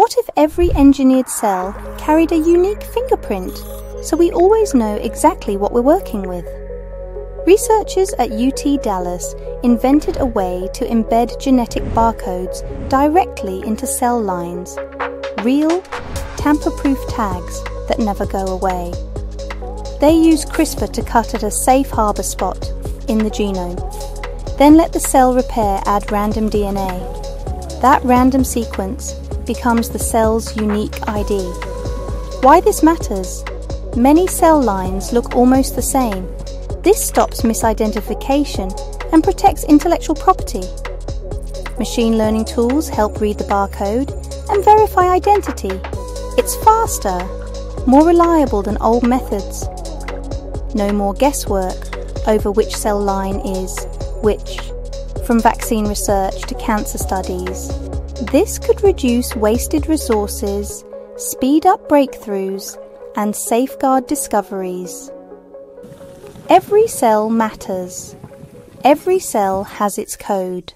What if every engineered cell carried a unique fingerprint so we always know exactly what we're working with? Researchers at UT Dallas invented a way to embed genetic barcodes directly into cell lines, real, tamper proof tags that never go away. They use CRISPR to cut at a safe harbour spot in the genome, then let the cell repair add random DNA. That random sequence becomes the cell's unique ID. Why this matters? Many cell lines look almost the same. This stops misidentification and protects intellectual property. Machine learning tools help read the barcode and verify identity. It's faster, more reliable than old methods. No more guesswork over which cell line is which, from vaccine research to cancer studies. This could reduce wasted resources, speed up breakthroughs, and safeguard discoveries. Every cell matters. Every cell has its code.